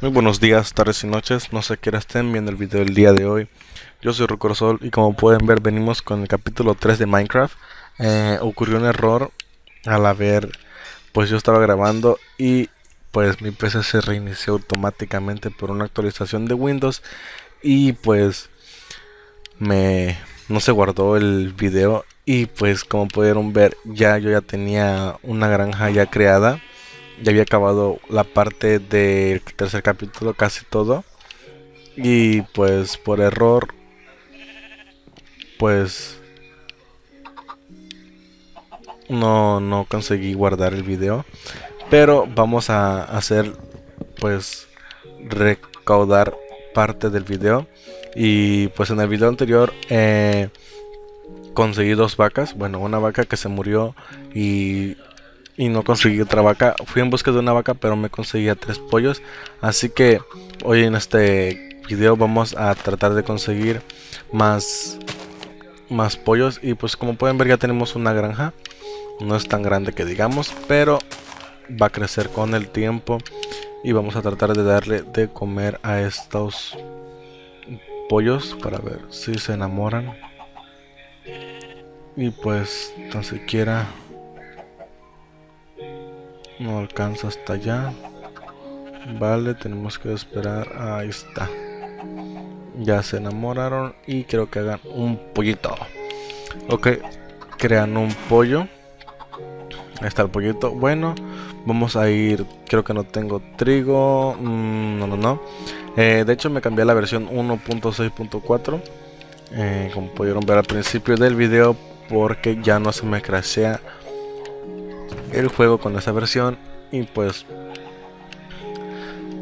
Muy buenos días, tardes y noches, no sé qué hora estén viendo el video del día de hoy. Yo soy Rucorsol y como pueden ver venimos con el capítulo 3 de Minecraft. Eh, ocurrió un error al haber, pues yo estaba grabando y pues mi PC se reinició automáticamente por una actualización de Windows y pues me no se guardó el video y pues como pudieron ver ya yo ya tenía una granja ya creada ya había acabado la parte del tercer capítulo, casi todo. Y pues por error, pues no, no conseguí guardar el video. Pero vamos a hacer, pues, recaudar parte del video. Y pues en el video anterior eh, conseguí dos vacas. Bueno, una vaca que se murió y y no conseguí otra vaca. Fui en busca de una vaca, pero me conseguía tres pollos. Así que hoy en este video vamos a tratar de conseguir más, más pollos. Y pues como pueden ver ya tenemos una granja. No es tan grande que digamos, pero va a crecer con el tiempo. Y vamos a tratar de darle de comer a estos pollos para ver si se enamoran. Y pues tan siquiera no alcanza hasta allá. Vale, tenemos que esperar. Ahí está. Ya se enamoraron y quiero que hagan un pollito. Ok, crean un pollo. Ahí está el pollito. Bueno, vamos a ir. Creo que no tengo trigo. Mm, no, no, no. Eh, de hecho, me cambié a la versión 1.6.4. Eh, como pudieron ver al principio del video, porque ya no se me crashea el juego con esa versión y pues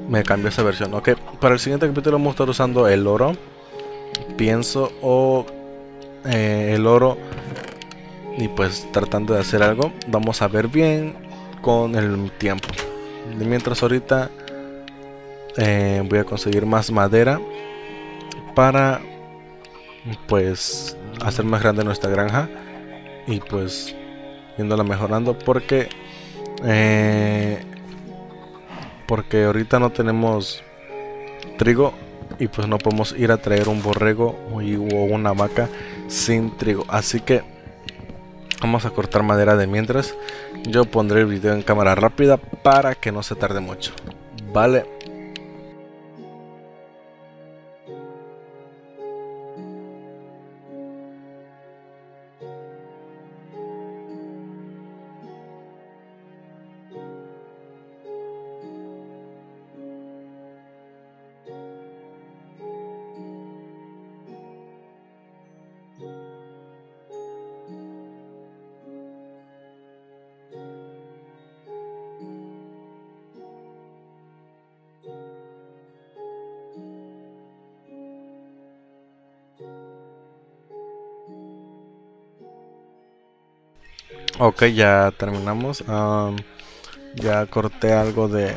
me cambió esa versión. Ok, para el siguiente capítulo vamos a estar usando el oro, pienso, o eh, el oro y pues tratando de hacer algo. Vamos a ver bien con el tiempo. mientras ahorita eh, voy a conseguir más madera para pues hacer más grande nuestra granja y pues yéndola mejorando porque eh, porque ahorita no tenemos trigo y pues no podemos ir a traer un borrego o una vaca sin trigo. Así que vamos a cortar madera de mientras. Yo pondré el video en cámara rápida para que no se tarde mucho. Vale Ok, ya terminamos. ya corté algo de,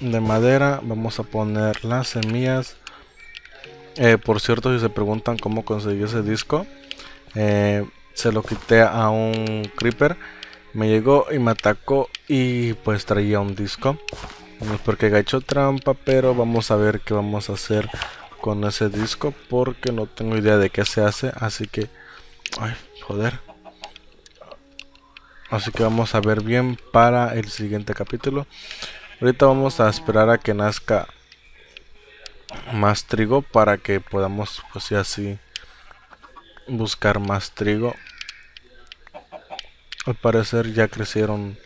de madera. Vamos a poner las semillas. Eh, por cierto, si se preguntan cómo conseguí ese disco, eh, se lo quité a un creeper. Me llegó y me atacó y pues traía un disco. No es porque hecho trampa, pero vamos a ver qué vamos a hacer con ese disco porque no tengo idea de qué se hace. Así que, ay, joder. Así que vamos a ver bien para el siguiente capítulo. Ahorita vamos a esperar a que nazca más trigo para que podamos pues así buscar más trigo. Al parecer ya crecieron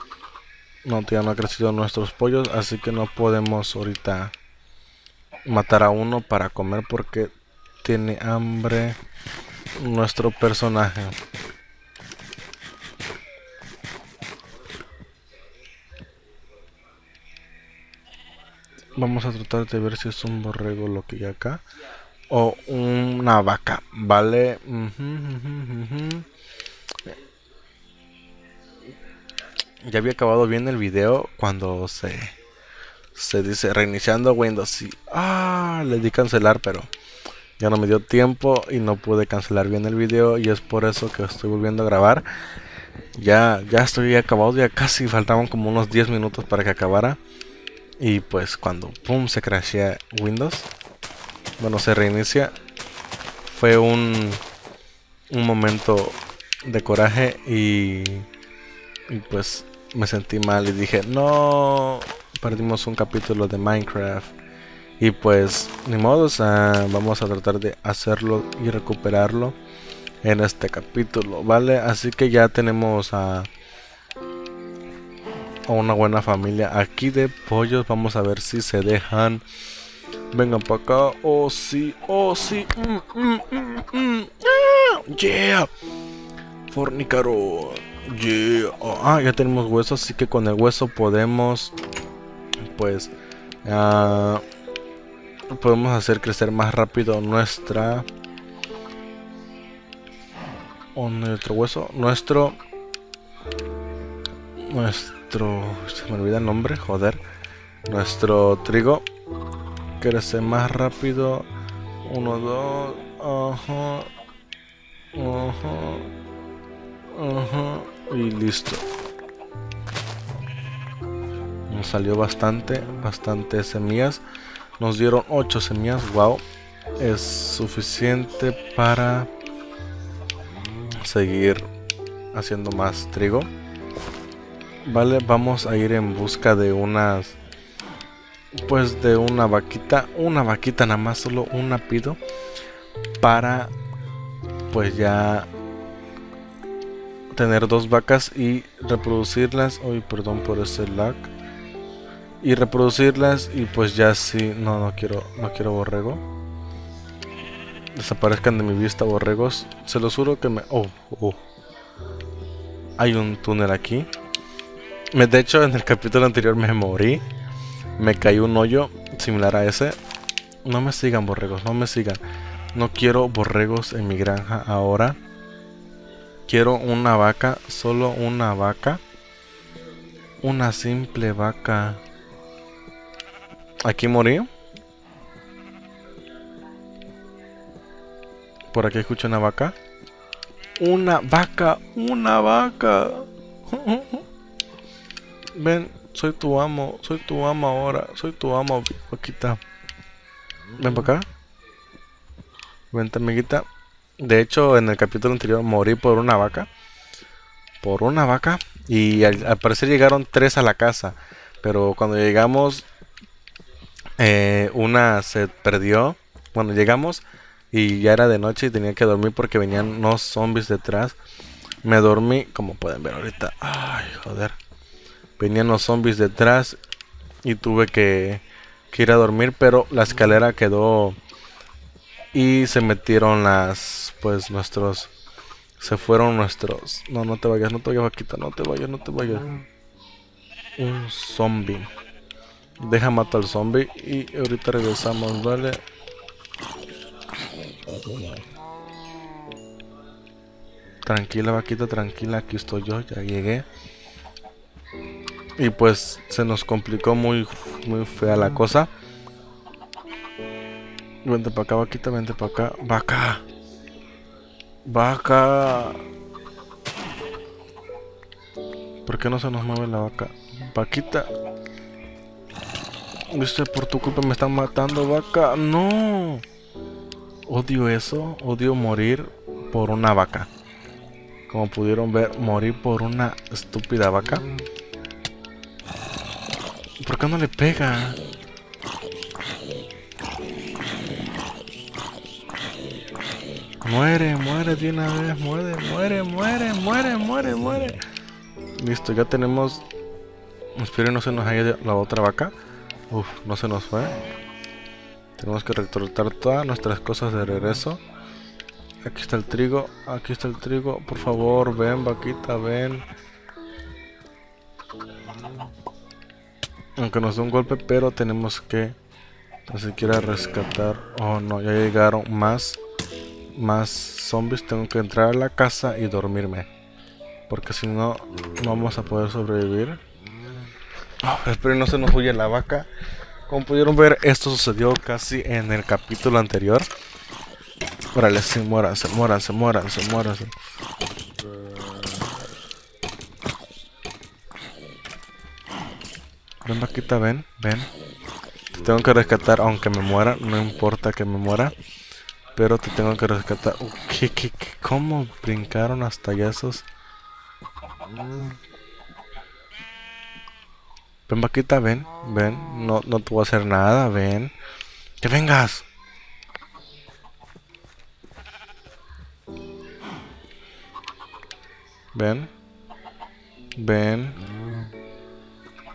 no, ya no ha crecido nuestros pollos, así que no podemos ahorita matar a uno para comer porque tiene hambre nuestro personaje. Vamos a tratar de ver si es un borrego lo que hay acá. O una vaca, ¿vale? Ya había acabado bien el video cuando se, se dice reiniciando Windows. Y, ah, le di cancelar, pero ya no me dio tiempo y no pude cancelar bien el video. Y es por eso que estoy volviendo a grabar. Ya, ya estoy acabado, ya casi faltaban como unos 10 minutos para que acabara. Y pues cuando pum se crashea Windows, bueno se reinicia, fue un, un momento de coraje y, y pues me sentí mal y dije no perdimos un capítulo de Minecraft y pues ni modo vamos a tratar de hacerlo y recuperarlo en este capítulo vale así que ya tenemos a una buena familia aquí de pollos. Vamos a ver si se dejan. Vengan para acá. Oh, sí. Oh, sí. Mm, mm, mm, yeah. Fornicaro. Yeah. ah, ya tenemos hueso. Así que con el hueso podemos. Pues. Uh, podemos hacer crecer más rápido nuestra. O nuestro hueso. Nuestro. Nuestro se me olvida el nombre, joder. Nuestro trigo crece más rápido. Uno, dos, ajá, ajá, ajá, y listo. Nos salió bastante, bastante semillas. Nos dieron 8 semillas, wow. Es suficiente para seguir haciendo más trigo. Vale, vamos a ir en busca de unas... Pues de una vaquita. Una vaquita nada más, solo una pido. Para... Pues ya... Tener dos vacas y reproducirlas. Uy, perdón por ese lag. Y reproducirlas y pues ya sí... No, no quiero, no quiero borrego. Desaparezcan de mi vista borregos. Se los juro que me... Oh, oh. Hay un túnel aquí. De hecho, en el capítulo anterior me morí. Me cayó un hoyo similar a ese. No me sigan, borregos, no me sigan. No quiero borregos en mi granja ahora. Quiero una vaca, solo una vaca. Una simple vaca. Aquí morí. Por aquí escucho una vaca. Una vaca, una vaca. Ven, soy tu amo, soy tu amo ahora, soy tu amo, vaquita. Ven para acá. Vente, amiguita. De hecho, en el capítulo anterior morí por una vaca. Por una vaca. Y al, parecer llegaron tres a la casa. Pero cuando llegamos, eh, una se perdió. Bueno, llegamos y ya era de noche y tenía que dormir porque venían unos zombies detrás. Me dormí, como pueden ver ahorita. Ay, joder venían los zombies detrás y tuve que, ir a dormir, pero la escalera quedó y se metieron las, pues nuestros, se fueron nuestros, no, no te vayas, no te vayas vaquita, no te vayas, no te vayas. Un zombie. Deja matar al zombie y ahorita regresamos, ¿vale? Tranquila vaquita, tranquila, aquí estoy yo, ya llegué. Y pues se nos complicó muy, muy fea la cosa. Vente para acá, vaquita, vente para acá. Vaca. Vaca. ¿Por qué no se nos mueve la vaca? Vaquita. Viste, por tu culpa me están matando, vaca. No. Odio eso. Odio morir por una vaca. Como pudieron ver, morir por una estúpida vaca. ¿Por qué no le pega? Muere, muere de una vez, muere, muere, muere, muere, muere, muere. Listo, ya tenemos... Espero no se nos haya la otra vaca. Uf, no se nos fue. Tenemos que retortar todas nuestras cosas de regreso. Aquí está el trigo, aquí está el trigo. Por favor, ven, vaquita, ven. Aunque nos dé un golpe, pero tenemos que ni siquiera rescatar. Oh no, ya llegaron más más zombies. Tengo que entrar a la casa y dormirme. Porque si no, no vamos a poder sobrevivir. Oh, espero no se nos huye la vaca. Como pudieron ver, esto sucedió casi en el capítulo anterior. Órale, se mueran, se mueran, se Ven, vaquita, ven, ven. Te tengo que rescatar aunque me muera. No importa que me muera. Pero te tengo que rescatar. Uh, ¿Qué, qué? ¿Cómo brincaron hasta allá esos? Ven, vaquita, ven, ven. No, no te voy a hacer nada, ven. ¡Que vengas! Ven. Ven.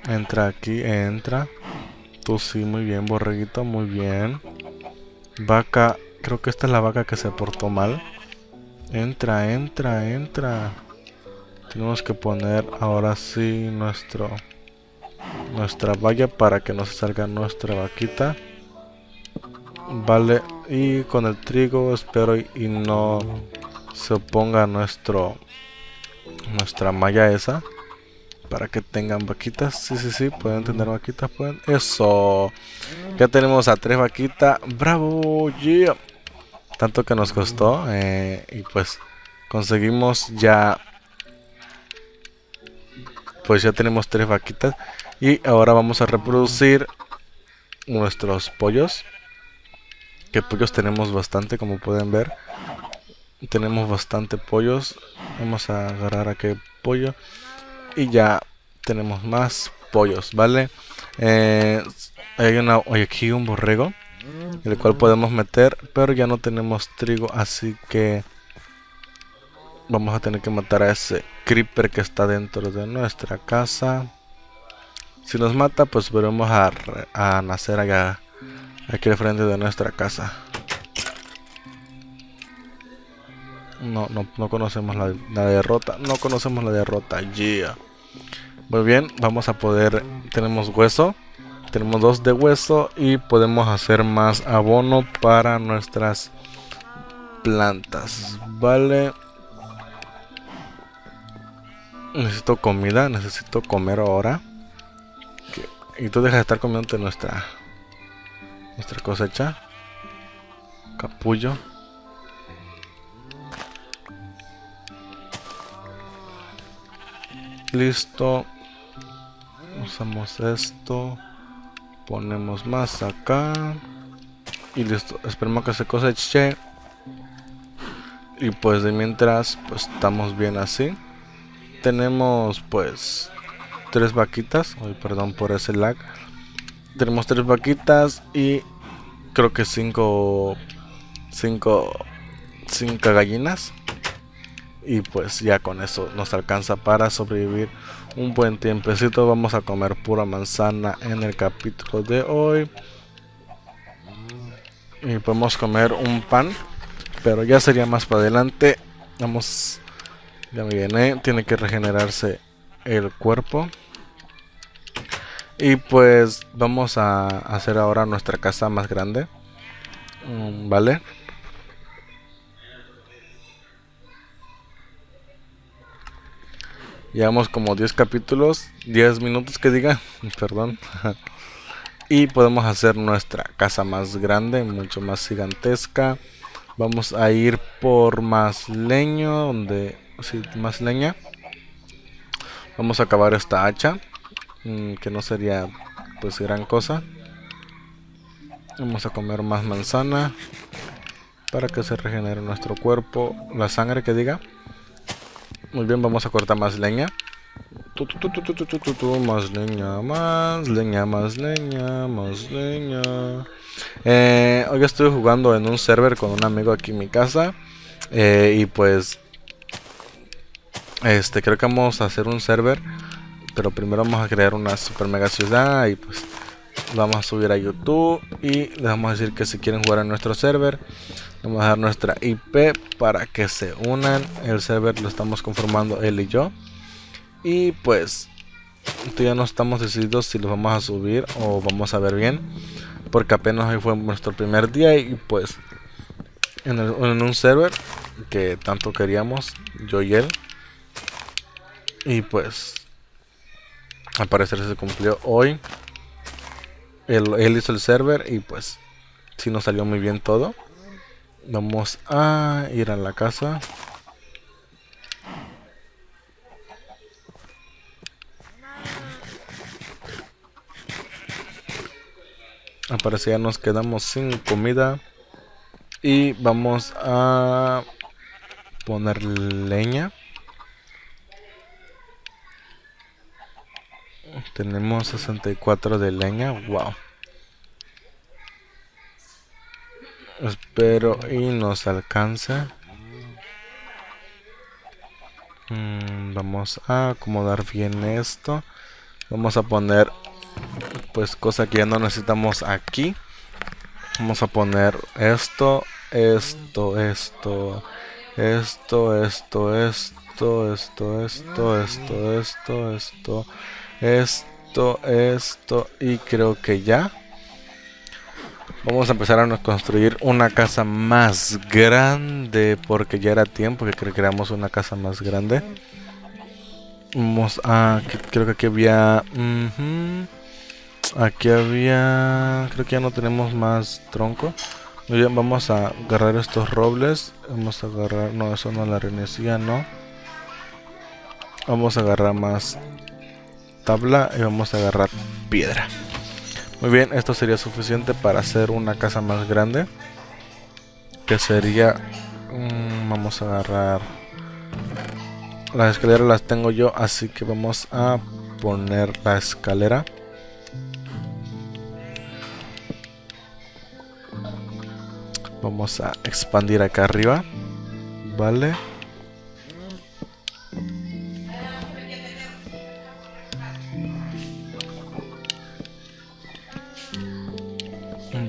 Entra aquí, entra. Tú sí, muy bien, borreguito, muy bien. Vaca, creo que esta es la vaca que se portó mal. Entra, entra, entra. Tenemos que poner ahora sí nuestro nuestra valla para que no se salga nuestra vaquita. Vale, y con el trigo espero y no se oponga nuestro nuestra malla esa para que tengan vaquitas. Sí, sí, sí, pueden tener vaquitas, pueden. Eso. Ya tenemos a tres vaquitas. Bravo, yeah. Tanto que nos costó eh, y pues conseguimos ya pues ya tenemos tres vaquitas y ahora vamos a reproducir nuestros pollos que pollos tenemos bastante como pueden ver tenemos bastante pollos vamos a agarrar aquí pollo y ya tenemos más pollos vale eh, hay, una, aquí un borrego el cual podemos meter pero ya no tenemos trigo así que vamos a tener que matar a ese creeper que está dentro de nuestra casa. Si nos mata pues veremos a, a nacer allá aquí al frente de nuestra casa No, no, no conocemos la, derrota. No conocemos la derrota. Yeah. Muy bien, vamos a poder... Tenemos hueso. Tenemos dos de hueso y podemos hacer más abono para nuestras plantas. Vale. Necesito comida, necesito comer ahora. Y tú dejas de estar comiendo nuestra, nuestra cosecha. Capullo. Listo. Usamos esto. Ponemos más acá. Y listo. Esperemos que se coseche. Y pues de mientras pues estamos bien así. Tenemos pues tres vaquitas. Ay, perdón por ese lag. Tenemos tres vaquitas y creo que cinco cinco cinco gallinas y pues ya con eso nos alcanza para sobrevivir un buen tiempecito. Vamos a comer pura manzana en el capítulo de hoy. Y podemos comer un pan pero ya sería más para adelante. Vamos ya me viene tiene que regenerarse el cuerpo. Y pues vamos a hacer ahora nuestra casa más grande mm, vale Llevamos como 10 capítulos, 10 minutos que diga, perdón. y podemos hacer nuestra casa más grande, mucho más gigantesca. Vamos a ir por más leño, donde sí, más leña. Vamos a acabar esta hacha, mm, que no sería pues gran cosa. Vamos a comer más manzana para que se regenere nuestro cuerpo, la sangre que diga. Muy bien, vamos a cortar más leña. más leña, más leña, más leña, más leña. Eh, hoy estoy jugando en un server con un amigo aquí en mi casa. Eh, y pues... Este, creo que vamos a hacer un server. Pero primero vamos a crear una super mega ciudad. Y pues vamos a subir a YouTube. Y les vamos a decir que si quieren jugar en nuestro server Vamos a dar nuestra IP para que se unan. El server lo estamos conformando él y yo. Y pues ya no estamos decididos si lo vamos a subir o vamos a ver bien. Porque apenas hoy fue nuestro primer día y pues en, un server que tanto queríamos, yo y él. Y pues al parecer se cumplió hoy. Él, él hizo el server y pues si nos salió muy bien todo. Vamos a ir a la casa. Aparece ya nos quedamos sin comida. Y vamos a poner leña. Tenemos 64 de leña. Wow. Espero y nos alcance. Mm, vamos a acomodar bien esto. Vamos a poner pues cosa que ya no necesitamos aquí. Vamos a poner esto, esto, esto, esto, esto, esto, esto, esto, esto, esto, esto, esto, esto y creo que ya. Vamos a empezar a construir una casa más grande porque ya era tiempo que creamos una casa más grande. Vamos a... Creo que aquí había... Aquí había... Creo que ya no tenemos más tronco. Muy bien, vamos a agarrar estos robles. Vamos a agarrar... No, eso no la renecía, no. Vamos a agarrar más tabla y vamos a agarrar piedra. Muy bien, esto sería suficiente para hacer una casa más grande. Que sería... Mm, vamos a agarrar... Las escaleras las tengo yo, así que vamos a poner la escalera. Vamos a expandir acá arriba. Vale.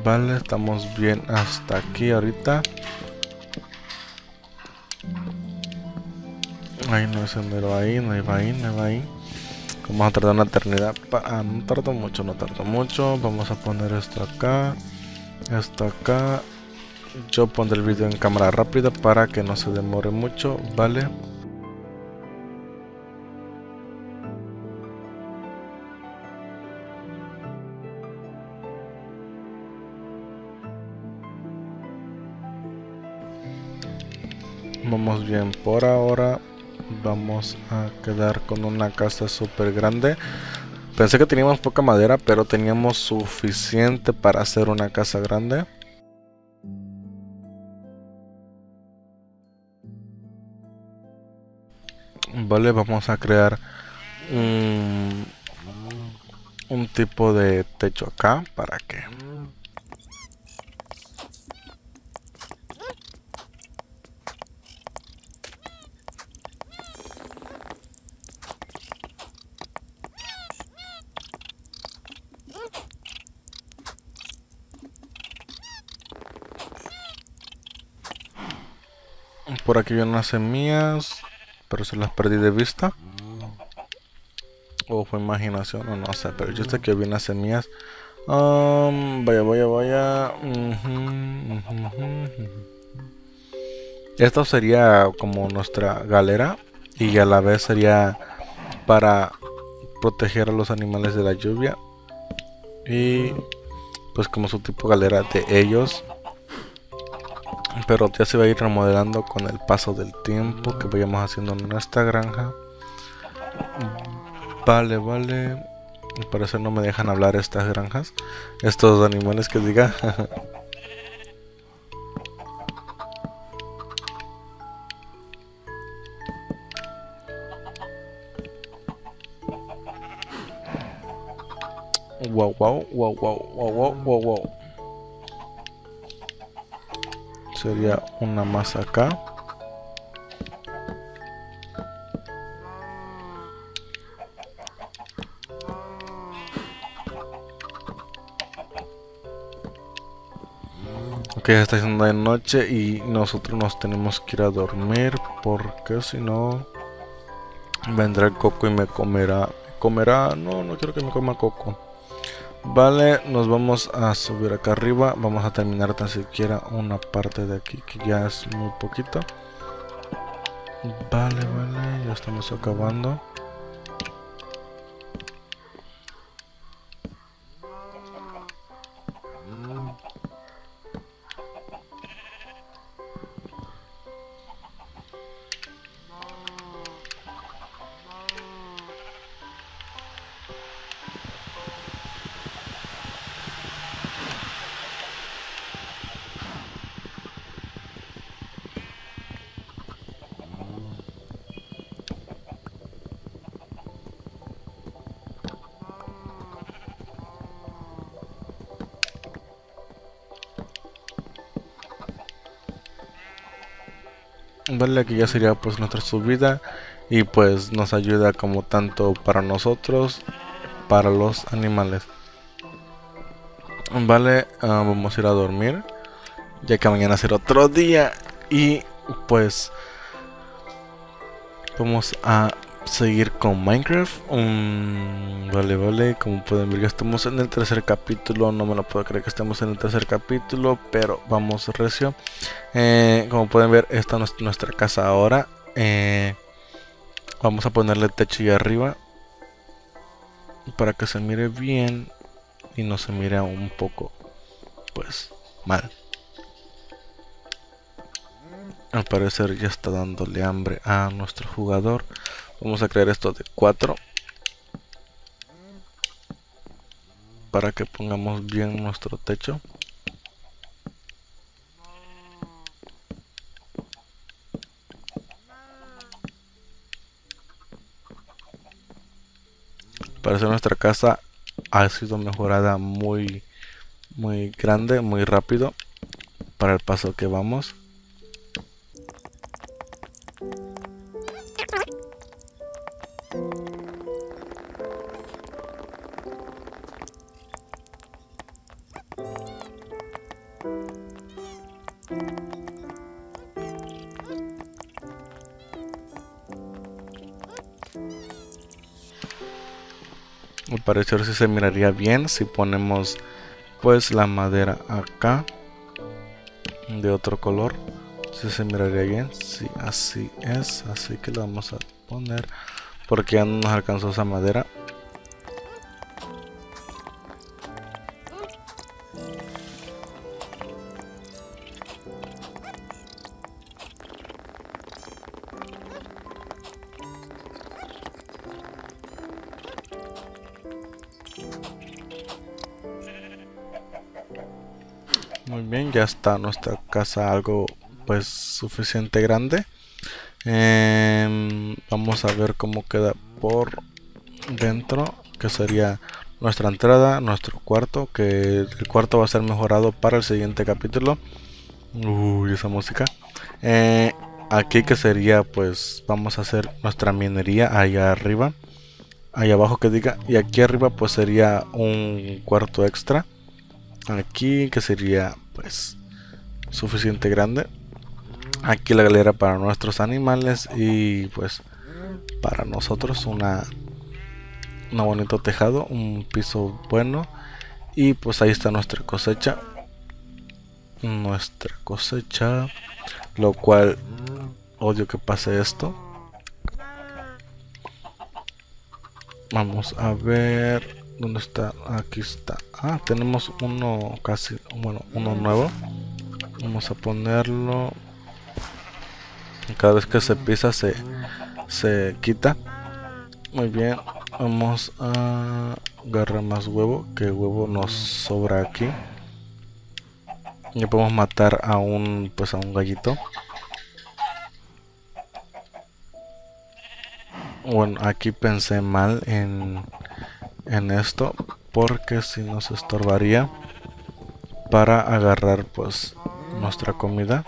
Vale, estamos bien hasta aquí ahorita. Ahí no es mero ahí, no iba ahí, no iba ahí. Vamos a tardar una eternidad. Ah, no tardo mucho, no tardo mucho. Vamos a poner esto acá. Esto acá. Yo pondré el vídeo en cámara rápida para que no se demore mucho, ¿vale? Vamos bien por ahora. Vamos a quedar con una casa súper grande. Pensé que teníamos poca madera, pero teníamos suficiente para hacer una casa grande. Vale, vamos a crear un, un tipo de techo acá para que Por aquí vienen unas semillas, pero se las perdí de vista. O fue imaginación, o no sé, pero yo sé que vi unas semillas. Um, vaya, vaya, vaya. Esto sería como nuestra galera y a la vez sería para proteger a los animales de la lluvia y pues como su tipo galera de ellos pero ya se va a ir remodelando con el paso del tiempo que vayamos haciendo en nuestra granja. Vale vale. Al parecer no me dejan hablar estas granjas estos animales que diga. Wow wow wow wow wow wow wow sería una más acá Ok, está haciendo de noche y nosotros nos tenemos que ir a dormir porque si no vendrá el coco y me comerá. comerá? No, no quiero que me coma coco. Vale, nos vamos a subir acá arriba. Vamos a terminar tan siquiera una parte de aquí que ya es muy poquito. Vale, vale, ya estamos acabando. Vale aquí ya sería pues nuestra subida y pues nos ayuda como tanto para nosotros para los animales. Vale ah, vamos a ir a dormir ya que mañana será otro día y pues vamos a seguir con Minecraft. Vale vale como pueden ver ya estamos en el tercer capítulo. No me lo puedo creer que estemos en el tercer capítulo pero vamos recio. Eh, como pueden ver esta es nuestra casa ahora. Eh, vamos a ponerle techo y arriba para que se mire bien y no se mire un poco pues mal. Al parecer ya está dándole hambre a nuestro jugador vamos a crear esto de 4 para que pongamos bien nuestro techo. Parece nuestra casa ha sido mejorada muy muy grande muy rápido para el paso que vamos parecer si se miraría bien si ponemos pues la madera acá de otro color. Si se miraría bien si así es. Así que lo vamos a poner porque ya no nos alcanzó esa madera Muy bien, ya está nuestra casa algo pues suficiente grande. Em, vamos a ver cómo queda por dentro, que sería nuestra entrada, nuestro cuarto, que el cuarto va a ser mejorado para el siguiente capítulo. Uy, esa música. Eh, aquí que sería pues vamos a hacer nuestra minería allá arriba. Allá abajo que diga. Y aquí arriba pues sería un cuarto extra aquí que sería pues suficiente grande. Aquí la galera para nuestros animales y pues para nosotros una un bonito tejado un piso bueno. Y pues ahí está nuestra cosecha. Nuestra cosecha lo cual odio que pase esto. Vamos a ver ¿Dónde está? Aquí está. Ah, tenemos uno casi, bueno, uno nuevo. Vamos a ponerlo. Cada vez que se pisa se, se quita. Muy bien. Vamos a agarrar más huevo. Que huevo nos sobra aquí. Ya podemos matar a un, pues a un gallito. Bueno, aquí pensé mal en en esto porque si nos estorbaría para agarrar pues nuestra comida.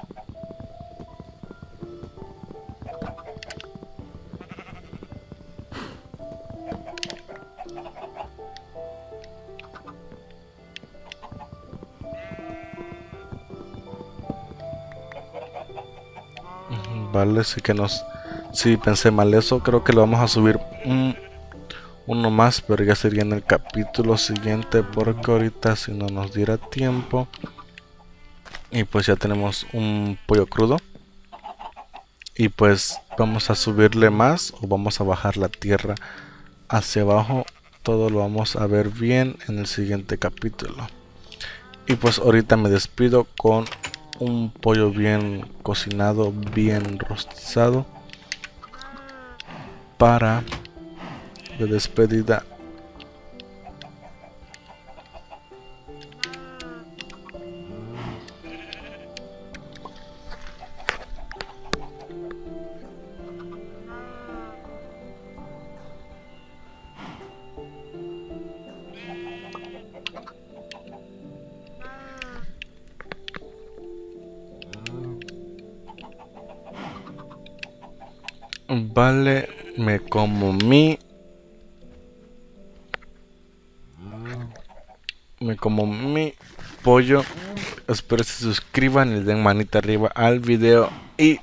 Vale sí que nos si pensé mal eso creo que lo vamos a subir uno más, pero ya sería en el capítulo siguiente porque ahorita si no nos diera tiempo. Y pues ya tenemos un pollo crudo. Y pues vamos a subirle más o vamos a bajar la tierra hacia abajo. Todo lo vamos a ver bien en el siguiente capítulo. Y pues ahorita me despido con un pollo bien cocinado, bien rostizado. Para de despedida. Vale, me como mi como mi pollo. Espero se suscriban y den manita arriba al video. Y